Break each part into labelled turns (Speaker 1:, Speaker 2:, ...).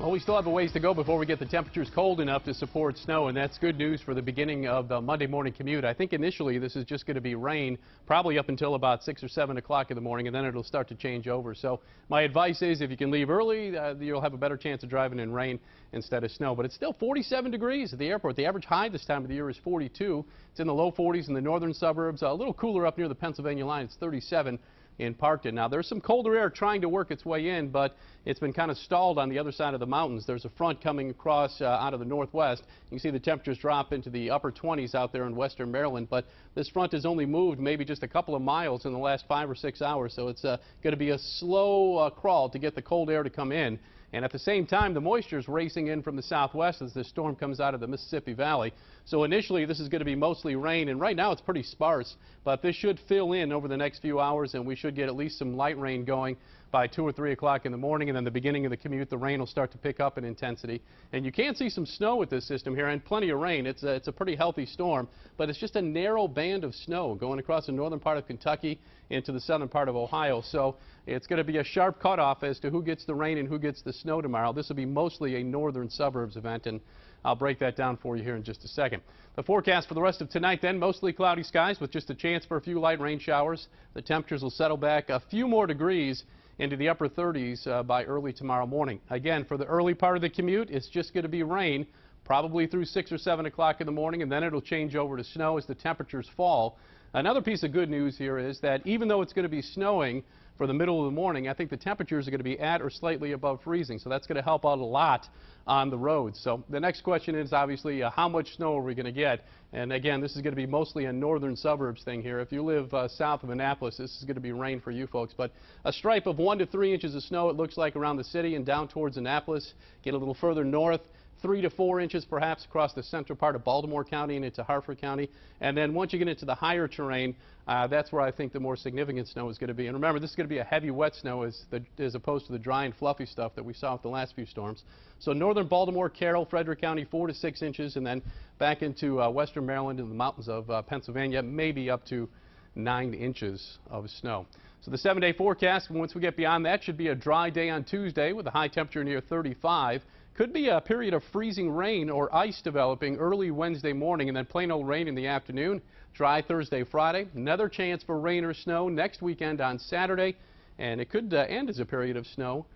Speaker 1: we still have a ways to go before we get the temperatures cold enough to support snow, and that's good news for the beginning of the Monday morning commute. I think initially this is just going to be rain, probably up until about 6 or 7 o'clock in the morning, and then it'll start to change over. So my advice is if you can leave early, uh, you'll have a better chance of driving in rain instead of snow. But it's still 47 degrees at the airport. The average high this time of the year is 42. It's in the low 40s in the northern suburbs, a little cooler up near the Pennsylvania line. It's 37 in Parkton. Now, there's some colder air trying to work its way in, but it's been kind of stalled on the other side of the mountains. There's a front coming across uh, out of the northwest. You can see the temperatures drop into the upper 20s out there in western Maryland, but this front has only moved maybe just a couple of miles in the last five or six hours, so it's uh, going to be a slow uh, crawl to get the cold air to come in. And at the same time, the moisture is racing in from the southwest as this storm comes out of the Mississippi Valley. So initially, this is going to be mostly rain, and right now it's pretty sparse, but this should fill in over the next few hours, and we should get at least some light rain going by 2 or 3 o'clock in the morning, and then the beginning of the commute, the rain will start to pick up in intensity. And you can see some snow with this system here, and plenty of rain. It's a, it's a pretty healthy storm, but it's just a narrow band of snow going across the northern part of Kentucky into the southern part of Ohio. So it's going to be a sharp cutoff as to who gets the rain and who gets the snow tomorrow. This will be mostly a northern suburbs event, and I'll break that down for you here in just a second. The forecast for the rest of tonight then, mostly cloudy skies with just a chance for a few light rain showers. The temperatures will settle back a few more degrees into the upper 30s uh, by early tomorrow morning. Again, for the early part of the commute, it's just going to be rain, probably through 6 or 7 o'clock in the morning, and then it'll change over to snow as the temperatures fall. Another piece of good news here is that even though it's going to be snowing for the middle of the morning, I think the temperatures are going to be at or slightly above freezing, so that's going to help out a lot on the roads. So the next question is obviously uh, how much snow are we going to get? And again, this is going to be mostly a northern suburbs thing here. If you live uh, south of Annapolis, this is going to be rain for you folks. But a stripe of one to three inches of snow, it looks like around the city and down towards Annapolis. Get a little further north three to four inches perhaps across the central part of Baltimore County and into Harford County. And then once you get into the higher terrain, uh, that's where I think the more significant snow is going to be. And remember, this is going to be a heavy wet snow as, the, as opposed to the dry and fluffy stuff that we saw with the last few storms. So northern Baltimore, Carroll, Frederick County, four to six inches, and then back into uh, western Maryland and the mountains of uh, Pennsylvania, maybe up to nine inches of snow. So the seven-day forecast, once we get beyond that, should be a dry day on Tuesday with a high temperature near 35. Could be a period of freezing rain or ice developing early Wednesday morning and then plain old rain in the afternoon. Dry Thursday, Friday. Another chance for rain or snow next weekend on Saturday. And it could uh, end as a period of snow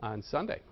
Speaker 1: on Sunday.